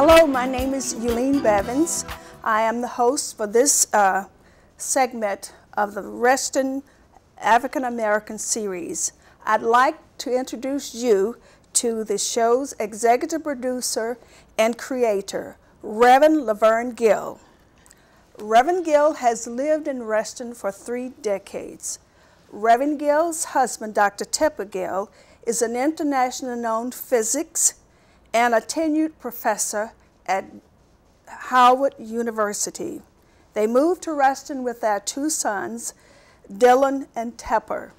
Hello, my name is Eulene Bevins. I am the host for this uh, segment of the Reston African American series. I'd like to introduce you to the show's executive producer and creator, Reverend Laverne Gill. Reverend Gill has lived in Reston for three decades. Reverend Gill's husband, Dr. Tepper Gill, is an internationally known physics and a tenured professor at Howard University. They moved to Reston with their two sons, Dylan and Tepper.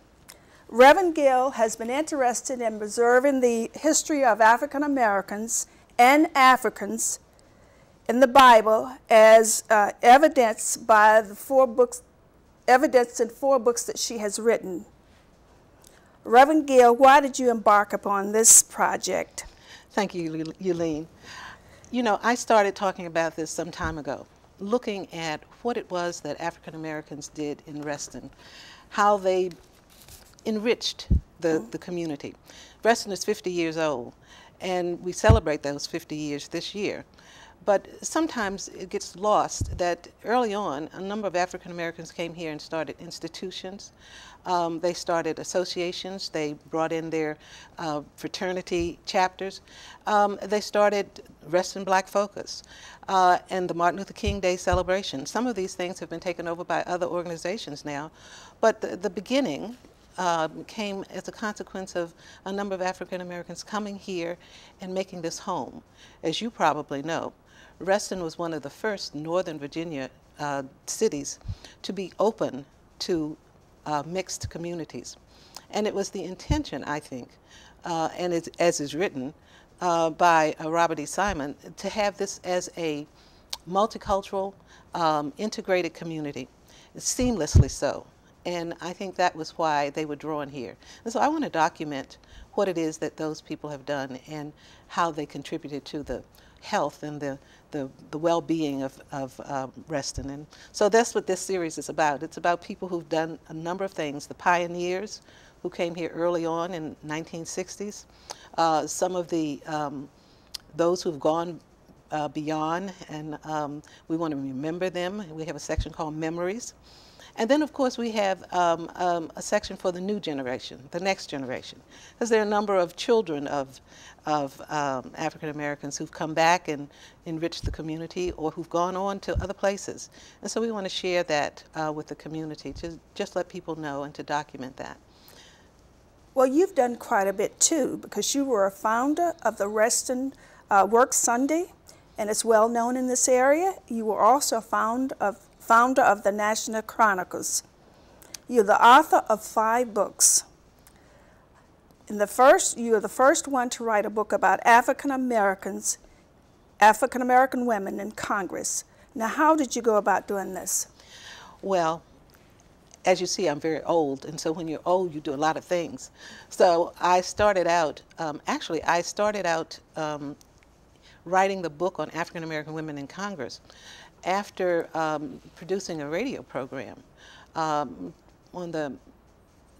Reverend Gill has been interested in preserving the history of African Americans and Africans in the Bible as uh, evidenced by the four books, evidence in four books that she has written. Reverend Gill, why did you embark upon this project? Thank you, Eulene. You know, I started talking about this some time ago, looking at what it was that African Americans did in Reston, how they enriched the, mm. the community. Reston is 50 years old, and we celebrate those 50 years this year. But sometimes it gets lost that early on, a number of African Americans came here and started institutions. Um, they started associations. They brought in their uh, fraternity chapters. Um, they started Reston Black Focus uh, and the Martin Luther King Day celebration. Some of these things have been taken over by other organizations now. But the, the beginning um, came as a consequence of a number of African Americans coming here and making this home. As you probably know, Reston was one of the first Northern Virginia uh, cities to be open to uh, mixed communities. And it was the intention, I think, uh, and as is written uh, by uh, Robert E. Simon, to have this as a multicultural, um, integrated community, seamlessly so. And I think that was why they were drawn here. And so I want to document what it is that those people have done and how they contributed to the health and the, the, the well-being of, of um, Reston. And so that's what this series is about. It's about people who've done a number of things, the pioneers who came here early on in 1960s, uh, some of the, um, those who've gone uh, beyond, and um, we want to remember them. We have a section called Memories. And then, of course, we have um, um, a section for the new generation, the next generation, because there are a number of children of, of um, African Americans who've come back and enriched the community or who've gone on to other places. And so we want to share that uh, with the community to just let people know and to document that. Well, you've done quite a bit too, because you were a founder of the Reston uh, Work Sunday, and it's well known in this area. You were also a founder of founder of the National Chronicles. You're the author of five books. In the first, you are the first one to write a book about African Americans, African American women in Congress. Now, how did you go about doing this? Well, as you see, I'm very old, and so when you're old, you do a lot of things. So I started out, um, actually, I started out um, writing the book on African American women in Congress after um, producing a radio program um, on the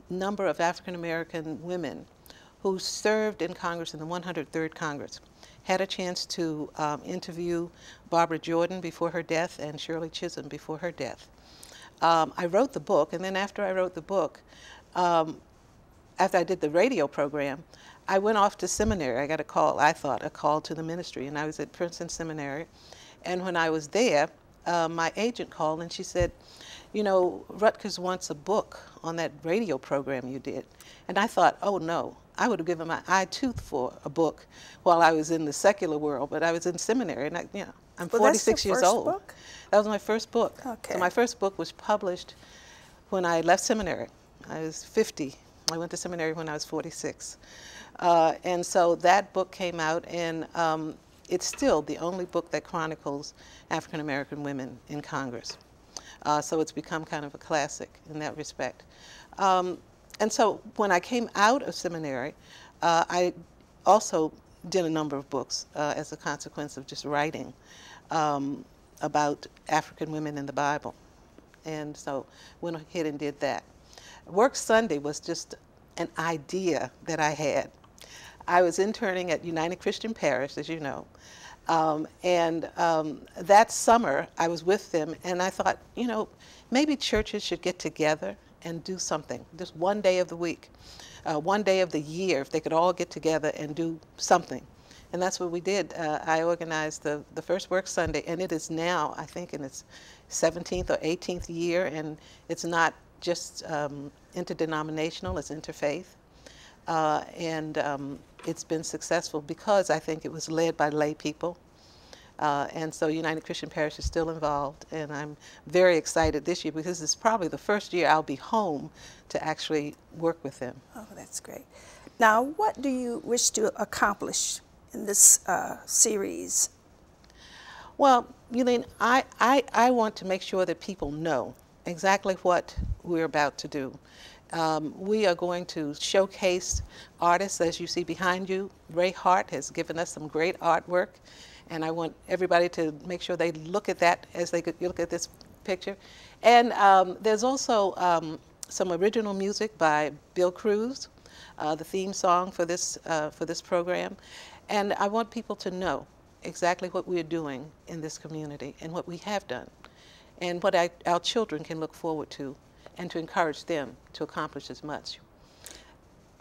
number of African American women who served in Congress in the 103rd Congress. Had a chance to um, interview Barbara Jordan before her death and Shirley Chisholm before her death. Um, I wrote the book, and then after I wrote the book, um, after I did the radio program, I went off to seminary. I got a call, I thought, a call to the ministry, and I was at Princeton Seminary. And when I was there, uh, my agent called and she said, you know, Rutgers wants a book on that radio program you did. And I thought, oh no, I would have given my eye tooth for a book while I was in the secular world, but I was in seminary and I, you know, I'm well, 46 years old. Book? That was my first book. Okay. So my first book was published when I left seminary. I was 50. I went to seminary when I was 46. Uh, and so that book came out and um, it's still the only book that chronicles African American women in Congress. Uh, so it's become kind of a classic in that respect. Um, and so when I came out of seminary, uh, I also did a number of books uh, as a consequence of just writing um, about African women in the Bible. And so went ahead and did that. Work Sunday was just an idea that I had. I was interning at United Christian Parish, as you know, Um, and um, that summer, I was with them, and I thought, you know, maybe churches should get together and do something, just one day of the week, uh, one day of the year, if they could all get together and do something. And that's what we did. Uh, I organized the, the first Work Sunday, and it is now, I think, in its 17th or 18th year, and it's not just um, interdenominational, it's interfaith. Uh, and um, it's been successful because I think it was led by lay people. Uh, and so United Christian Parish is still involved, and I'm very excited this year because it's probably the first year I'll be home to actually work with them. Oh, that's great. Now, what do you wish to accomplish in this uh, series? Well, Eileen, I, I, I want to make sure that people know exactly what we're about to do. Um, we are going to showcase artists, as you see behind you. Ray Hart has given us some great artwork, and I want everybody to make sure they look at that as they look at this picture. And um, there's also um, some original music by Bill Cruz, uh, the theme song for this, uh, for this program. And I want people to know exactly what we're doing in this community and what we have done and what I, our children can look forward to and to encourage them to accomplish as much.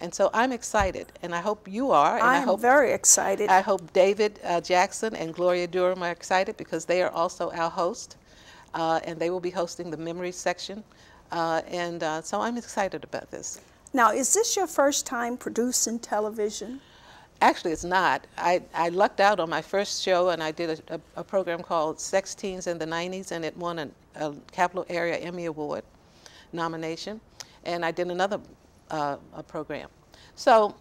And so I'm excited, and I hope you are. And I, am hope, very excited. I hope David uh, Jackson and Gloria Durham are excited because they are also our host, uh, and they will be hosting the memories section. Uh, and uh, so I'm excited about this. Now, is this your first time producing television? Actually, it's not. I, I lucked out on my first show, and I did a, a, a program called Sex Teens in the 90s, and it won a, a Capital Area Emmy Award nomination. And I did another uh, program. So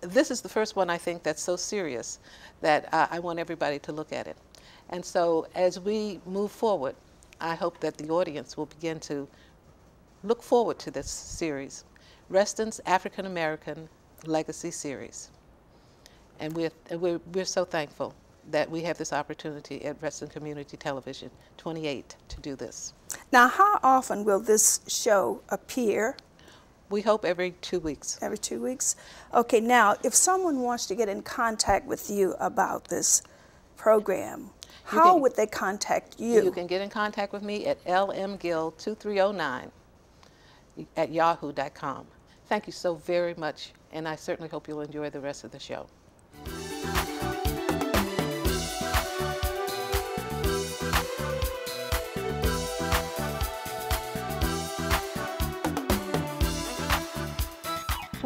this is the first one I think that's so serious that uh, I want everybody to look at it. And so as we move forward, I hope that the audience will begin to look forward to this series, Reston's African American Legacy Series. And we're, we're, we're so thankful that we have this opportunity at Reston Community Television 28 to do this. Now, how often will this show appear? We hope every two weeks. Every two weeks? Okay, now, if someone wants to get in contact with you about this program, how can, would they contact you? You can get in contact with me at lmgill2309 at yahoo.com. Thank you so very much, and I certainly hope you'll enjoy the rest of the show.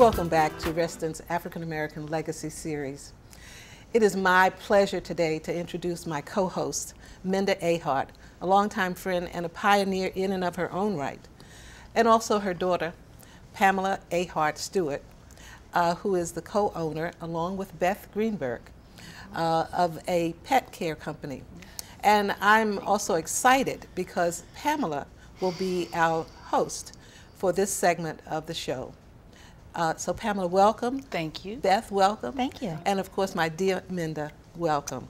Welcome back to Reston's African American Legacy Series. It is my pleasure today to introduce my co-host, Minda Ahart, a longtime friend and a pioneer in and of her own right, and also her daughter, Pamela Ahart Stewart, uh, who is the co-owner, along with Beth Greenberg, uh, of a pet care company. And I'm also excited because Pamela will be our host for this segment of the show. Uh, so Pamela, welcome. Thank you. Beth, welcome. Thank you. And of course, my dear Minda, welcome.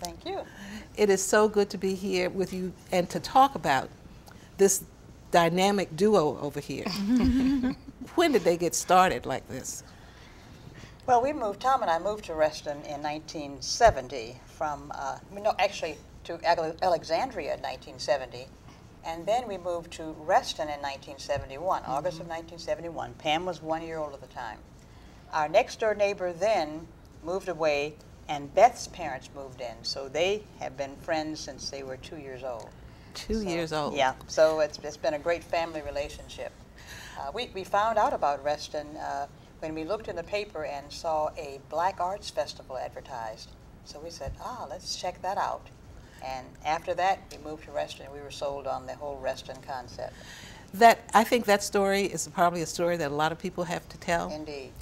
Thank you. It is so good to be here with you and to talk about this dynamic duo over here. when did they get started like this? Well, we moved, Tom and I moved to Reston in 1970 from, uh, no, actually to Alexandria in 1970 and then we moved to Reston in 1971, mm -hmm. August of 1971. Pam was one year old at the time. Our next door neighbor then moved away, and Beth's parents moved in. So they have been friends since they were two years old. Two so, years old. Yeah, so it's, it's been a great family relationship. Uh, we, we found out about Reston uh, when we looked in the paper and saw a Black Arts Festival advertised. So we said, ah, let's check that out. And after that, we moved to Reston. We were sold on the whole Reston concept. That I think that story is probably a story that a lot of people have to tell. Indeed.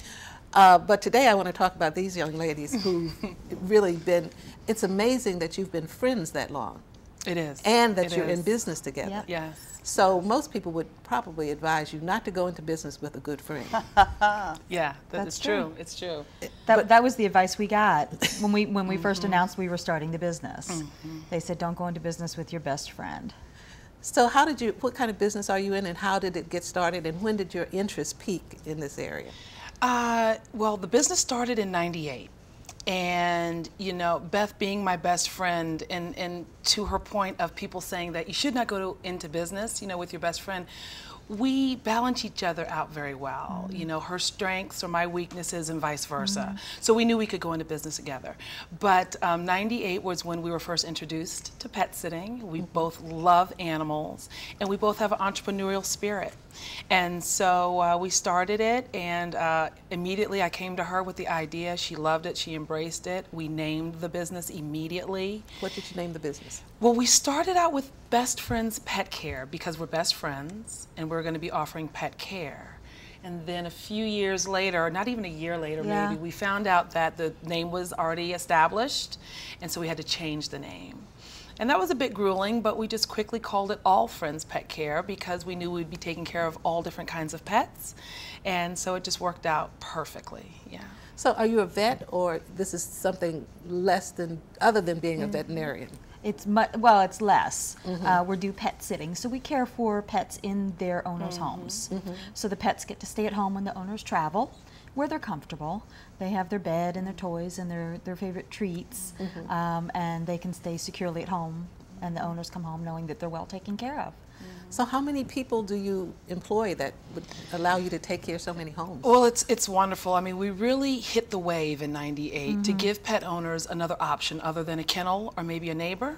Uh, but today I want to talk about these young ladies who've really been, it's amazing that you've been friends that long. It is. And that it you're is. in business together. Yep. Yes. So most people would probably advise you not to go into business with a good friend. yeah, that That's true. true. It's true. That, that was the advice we got when we when we mm -hmm. first announced we were starting the business. Mm -hmm. They said, "Don't go into business with your best friend." So how did you? What kind of business are you in, and how did it get started, and when did your interest peak in this area? Uh, well, the business started in '98. And you know beth being my best friend and and to her point of people saying that you should not go to, into business you know with your best friend we balance each other out very well. Mm-hmm. You know, her strengths are my weaknesses and vice versa. Mm-hmm. So we knew we could go into business together. But um, 98 was when we were first introduced to pet sitting. We mm-hmm. both love animals and we both have an entrepreneurial spirit. And so uh, we started it, and uh, immediately I came to her with the idea. She loved it, she embraced it. We named the business immediately. What did you name the business? Well, we started out with Best Friends Pet Care because we're best friends and we're going to be offering pet care. And then a few years later, not even a year later, yeah. maybe, we found out that the name was already established, and so we had to change the name. And that was a bit grueling, but we just quickly called it All Friends Pet Care because we knew we'd be taking care of all different kinds of pets. And so it just worked out perfectly, yeah. So are you a vet or this is something less than, other than being a mm-hmm. veterinarian? It's much, well, it's less. Mm -hmm. uh, we do pet sitting, so we care for pets in their owners' mm -hmm. homes. Mm -hmm. So the pets get to stay at home when the owners travel, where they're comfortable. They have their bed and their toys and their their favorite treats, mm-hmm. um, and they can stay securely at home. And the owners come home knowing that they're well taken care of. So how many people do you employ that would allow you to take care of so many homes? Well, it's it's wonderful. I mean, we really hit the wave in 98 mm -hmm. to mm-hmm. give pet owners another option other than a kennel or maybe a neighbor.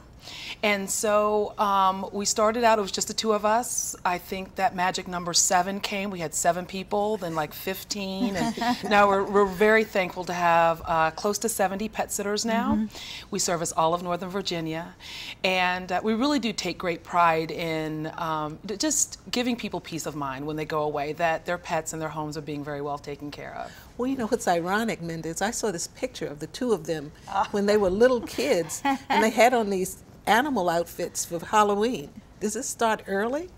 And so um, we started out, it was just the two of us. I think that magic number seven came. We had seven people, then like 15. And now we're, we're very thankful to have uh, close to 70 pet sitters now. Mm -hmm. We service all of Northern Virginia. And uh, we really do take great pride in um, just giving people peace of mind when they go away that their pets and their homes are being very well taken care of. Well, you know what's ironic, Mendez? I saw this picture of the two of them ah. when they were little kids and they had on these animal outfits for Halloween. Does this start early?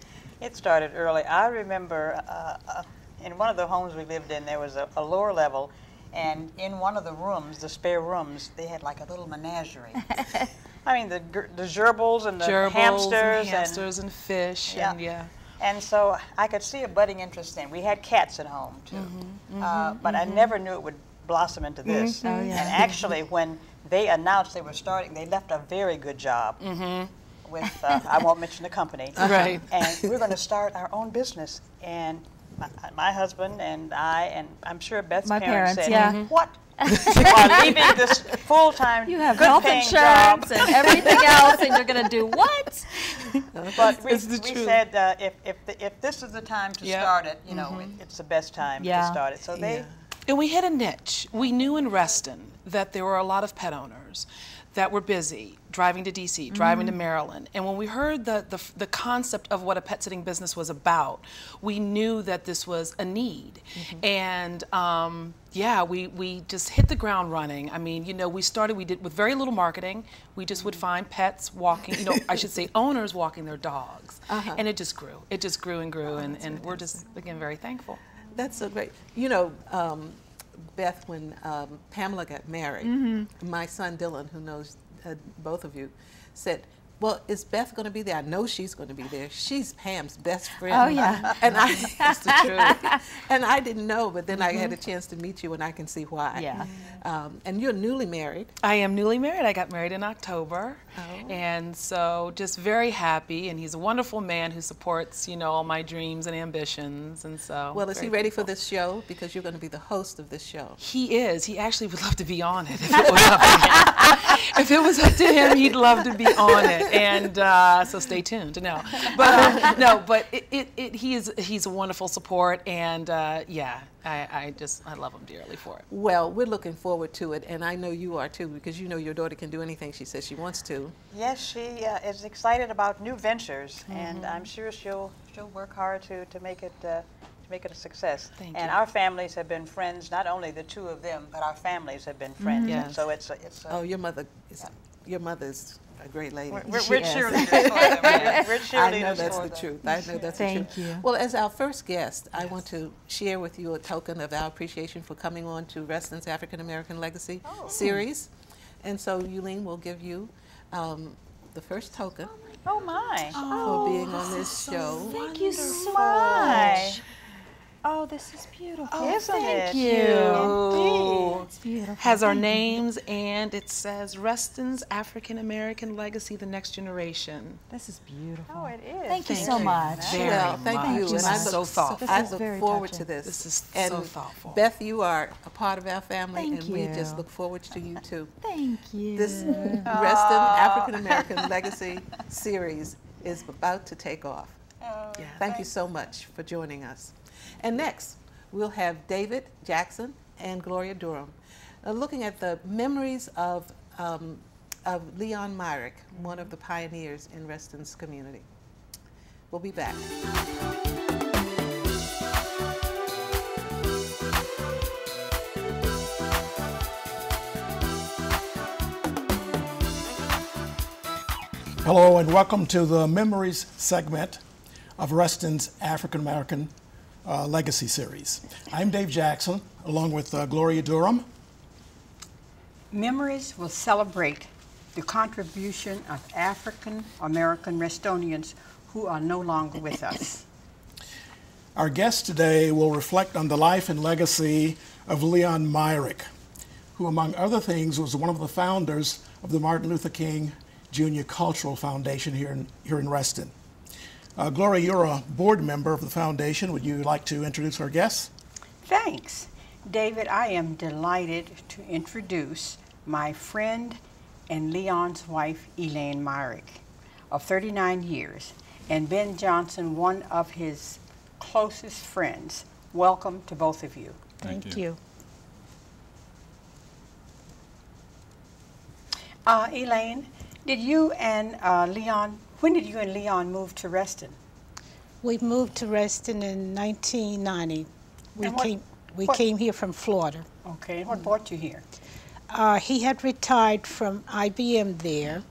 It started early. I remember uh, uh, in one of the homes we lived in, there was a, a, lower level, and in one of the rooms, the spare rooms, they had like a little menagerie. I mean, the, the gerbils and the gerbils hamsters. And hamsters and, and fish, yeah. and yeah. And so I could see a budding interest in. We had cats at home too, mm -hmm, mm -hmm, uh, but mm -hmm. I mm-hmm. never knew it would blossom into this. Mm-hmm. Oh, yeah. And actually, when they announced they were starting, they left a very good job. Mm-hmm. With uh, I won't mention the company. Right. And we're going to start our own business. And my, my, husband and I, and I'm sure Beth's my parents, parents said, yeah. Mm-hmm. "What? you are leaving this full-time, you have health insurance job. and everything else, and you're going to do what?" but we, we said uh, if if, the, if this is the time to yep. start it, you know, mm-hmm. it, it's the best time yeah. to start it. So they. And we hit a niche. We knew in Reston that there were a lot of pet owners that were busy driving to DC, driving mm. to Maryland. And when we heard the, the, the, concept of what a pet sitting business was about, we knew that this was a need. Mm-hmm. And um, yeah, we, we just hit the ground running. I mean, you know, we started, we did with very little marketing. We just would find pets walking, you know, I should say owners walking their dogs. Uh-huh. And it just grew. It just grew and grew. Oh, and, and we're just, again, very thankful. That's so great. You know, um, Beth, when um, Pamela got married, mm -hmm. my son Dylan, who knows uh, both of you, said, well, is Beth going to be there? I know she's going to be there. She's Pam's best friend. Oh yeah, and I that's the truth. and I didn't know, but then mm -hmm. I had a mm-hmm. chance to meet you, and I can see why. Yeah. Um, and you're newly married. I am newly married. I got married in October, oh. and so just very happy. And he's a wonderful man who supports, you know, all my dreams and ambitions. And so. Well, is he ready for this show? Because you're going to be the host of this show. He is. He actually would love to be on it if it was up to him. if it was up to him, he'd love to be on it and uh, so stay tuned. No, but uh, no, but it, it, it, he is he's a wonderful support, and uh, yeah, I, I, just I love them dearly for it. Well, we're looking forward to it, and I know you are too, because you know your daughter can do anything she says she wants to. Yes, she uh, is excited about new ventures, mm -hmm. and I'm sure she'll she'll work hard to to make it. Uh, to make it a success. Thank and you. our families have been friends, not only the two of them, but our families have been friends. Mm -hmm. yes. So it's a, it's a, Oh, your mother is your mother's a great lady. We're, we're, we're cheerleaders for them. We're cheerleaders I know that's the them. truth. I know that's Thank the truth. you. Well, as our first guest, yes. I want to share with you a token of our appreciation for coming on to Reston's African American Legacy oh. series. And so Eulene will give you um, the first token. Oh my! For being on this so show. Thank you so much. Oh, this is beautiful. Oh, Isn't Thank it? you. It's beautiful. Has our Thank you. names and it says Reston's African American Legacy, the next generation. This is beautiful. Oh, it is. Thank you so you. much. Very well, thank much. you. Thank you and I so look, so thoughtful. I This is look very forward touching. to this. This is and so thoughtful. Beth, you are a part of our family, Thank and we just look forward to you too. Thank you. This Reston African American Legacy series is about to take off. Yeah. Thank you so much for joining us. And next, we'll have David Jackson and Gloria Durham uh, looking at the memories of, um, of Leon Myrick, one of the pioneers in Reston's community. We'll be back. Hello and welcome to the Memories segment of Reston's African American uh, Legacy Series. I'm Dave Jackson, along with uh, Gloria Durham. Memories will celebrate the contribution of African American Restonians who are no longer with us. Our guest today will reflect on the life and legacy of Leon Myrick, who, among other things, was one of the founders of the Martin Luther King Jr. Cultural Foundation here in, here in Reston. Uh, Gloria, you're a board member of the foundation. Would you like to introduce our guests? Thanks. David, I am delighted to introduce my friend and Leon's wife, Elaine Myrick, of 39 years, and Ben Johnson, one of his closest friends. Welcome to both of you. Thank you. Uh, Elaine, did you and uh, Leon, when did you and Leon move to Reston? We moved to Reston in 1990. We what- came we what- came here from Florida. Okay, and what brought you here? Uh, he had retired from IBM there,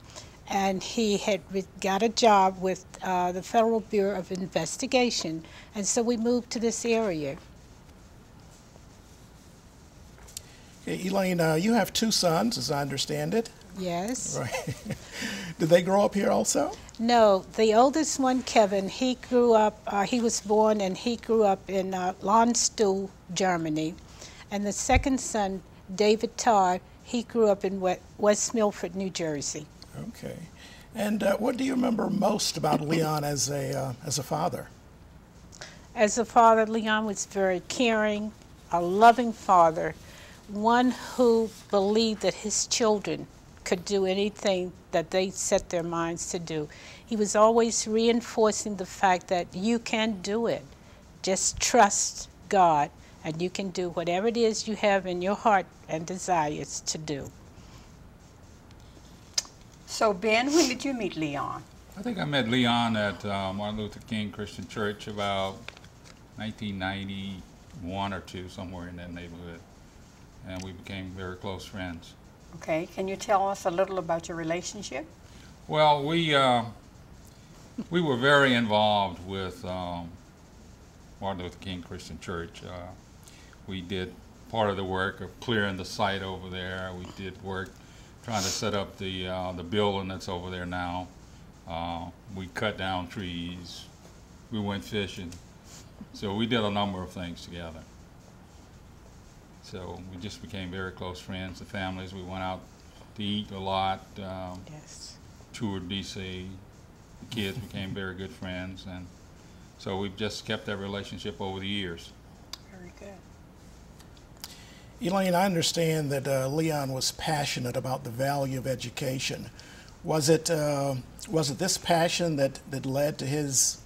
and he had re- got a job with uh, the Federal Bureau of Investigation, and so we moved to this area. Okay, Elaine, uh, you have two sons, as I understand it. Yes. Right. Did they grow up here also? No, the oldest one, Kevin, he grew up, uh, he was born and he grew up in uh, Landstuhl, Germany. And the second son, David Todd, he grew up in West Milford, New Jersey. Okay. And uh, what do you remember most about Leon as a, uh, as a father? As a father, Leon was very caring, a loving father, one who believed that his children could do anything that they set their minds to do. He was always reinforcing the fact that you can do it. Just trust God, and you can do whatever it is you have in your heart and desires to do. So, Ben, when did you meet Leon? I think I met Leon at uh, Martin Luther King Christian Church about 1991 or two, somewhere in that neighborhood. And we became very close friends. Okay, can you tell us a little about your relationship? Well, we, uh, we were very involved with um, Martin Luther King Christian Church. Uh, we did part of the work of clearing the site over there. We did work trying to set up the, uh, the building that's over there now. Uh, we cut down trees. We went fishing. So we did a number of things together. So we just became very close friends, the families. We went out to eat a lot. Um, Yes. toured DC. The kids became very good friends, and so we've just kept that relationship over the years. Very good. Elaine, I understand that uh, Leon was passionate about the value of education. Was it, uh, was it this passion that, that led to his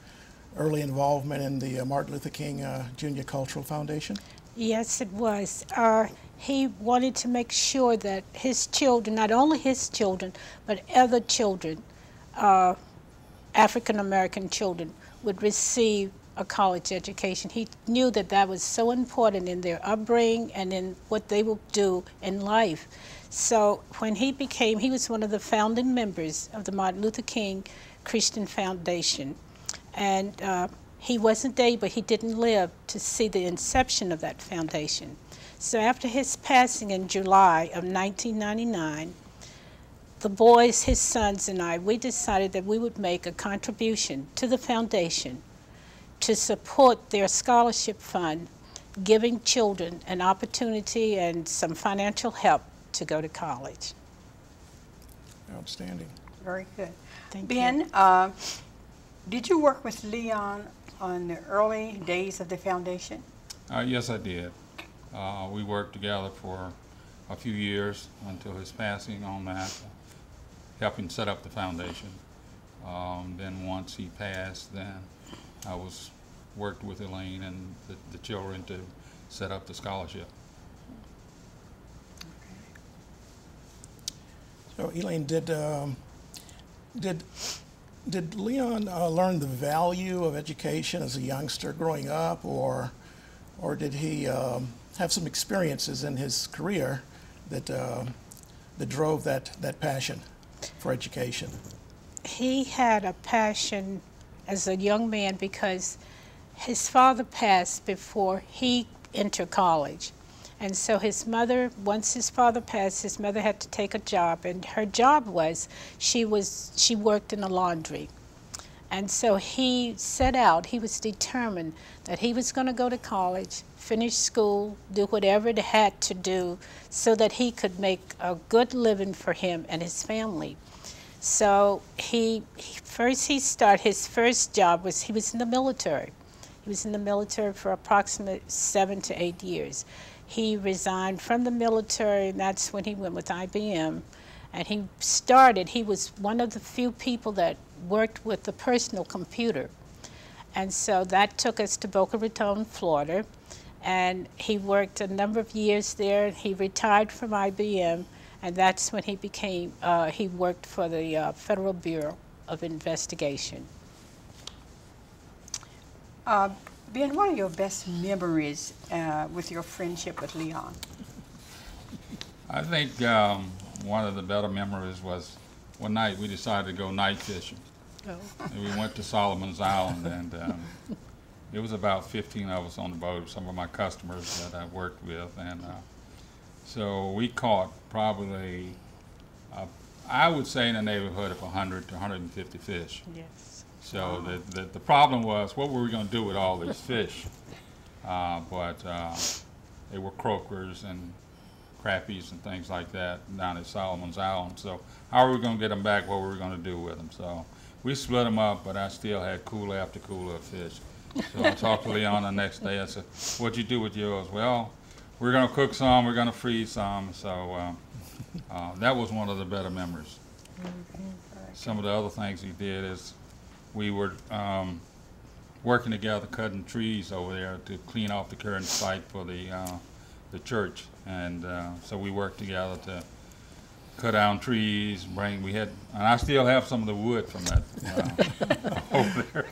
early involvement in the uh, Martin Luther King uh, Jr. Cultural Foundation? Yes, it was. Uh, he wanted to make sure that his children, not only his children, but other children, uh, African American children, would receive a college education. He knew that that was so important in their upbringing and in what they will do in life. So when he became, he was one of the founding members of the Martin Luther King Christian Foundation. And uh, he wasn't there, but he didn't live to see the inception of that foundation. So after his passing in July of 1999, the boys, his sons, and I, we decided that we would make a contribution to the foundation to support their scholarship fund, giving children an opportunity and some financial help to go to college. Outstanding. Very good. Thank you. Ben, uh, did you work with Leon on the early days of the foundation? Uh, yes, I did. Uh, we worked together for a few years until his passing on that, helping set up the foundation. Um, then once he passed, then I was worked with Elaine and the, the children to set up the scholarship. So Elaine, did um, did did Leon uh, learn the value of education as a youngster growing up, or or did he um, have some experiences in his career that uh, that drove that that passion for education? he had a passion as a young man because his father passed before he entered college. And so his mother, once his father passed, his mother had to take a job, and her job was she was she worked in a laundry. And so he set out, he was determined that he was going to go to college, finish school, do whatever it had to do so that he could make a good living for him and his family. So he, he first he started his first job was he was in the military. He was in the military for approximately seven to eight years. He resigned from the military, and that's when he went with IBM. And he started. He was one of the few people that worked with the personal computer, and so that took us to Boca Raton, Florida. And he worked a number of years there. He retired from IBM and that's when he became, uh, he worked for the uh, Federal Bureau of Investigation. Uh, ben, what are your best memories uh, with your friendship with Leon? I think um, one of the better memories was one night we decided to go night fishing. Oh. And we went to Solomon's Island, and um, it was about 15 of us on the boat, some of my customers that I worked with, and uh, so we caught probably, uh, I would say in the neighborhood of 100 to 150 fish. Yes. So the, the, the problem was, what were we going to do with all these fish? Uh, but uh, they were croakers and crappies and things like that down at Solomon's Island. So how were we going to get them back? What were we going to do with them? So we split them up, but I still had cooler after cooler of fish. So I talked to Leon the next day. I said, what'd you do with yours? Well, we're going to cook some, we're going to freeze some. So uh, uh, that was one of the better memories. Some of the other things he did is we were um, working together cutting trees over there to clean off the current site for the uh, the church, and uh, so we worked together to cut down trees. Bring we had, and I still have some of the wood from that uh, over there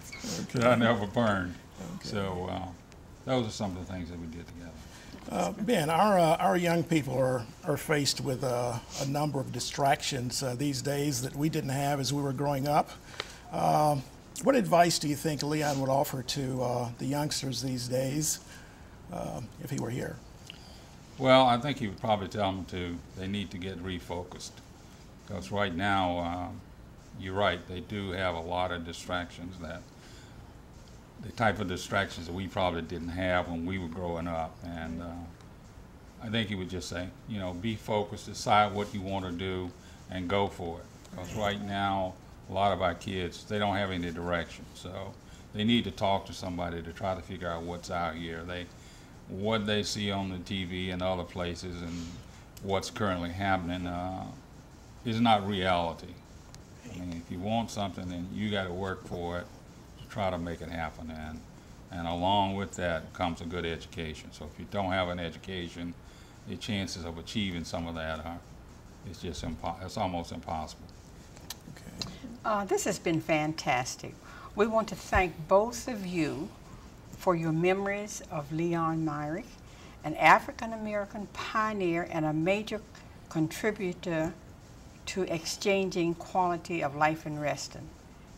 that I never burned. So uh, those are some of the things that we did together. Uh, ben, our, uh, our young people are, are faced with uh, a number of distractions uh, these days that we didn't have as we were growing up. Um, what advice do you think Leon would offer to uh, the youngsters these days uh, if he were here? Well, I think he would probably tell them to, they need to get refocused. Because right now, uh, you're right, they do have a lot of distractions that, the type of distractions that we probably didn't have when we were growing up. And uh, I think he would just say, you know, be focused, decide what you want to do, and go for it. Because right now, a lot of our kids, they don't have any direction. So they need to talk to somebody to try to figure out what's out here. They, what they see on the TV and other places and what's currently happening uh, is not reality. I mean, if you want something, then you got to work for it to try to make it happen. And, and along with that comes a good education. So if you don't have an education, the chances of achieving some of that are, it's just impo- it's almost impossible. Okay. Uh, this has been fantastic. We want to thank both of you for your memories of Leon Myrick, an African American pioneer and a major contributor to exchanging quality of life in Reston.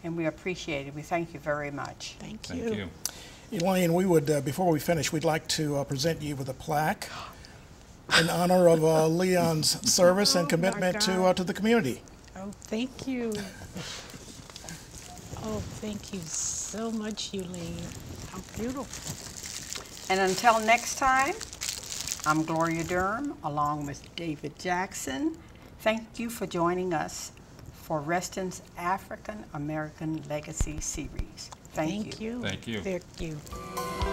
And we appreciate it. We thank you very much. Thank you. Thank you. Elaine, we would, uh, before we finish, we'd like to uh, present you with a plaque in honor of uh, Leon's service and Oh, my commitment to, uh, to the community. Oh, thank you. Oh, thank you so much, Eulene. How beautiful. And until next time, I'm Gloria Durham along with David Jackson. Thank you for joining us for Reston's African American Legacy Series. Thank, Thank you. Thank you. Thank you.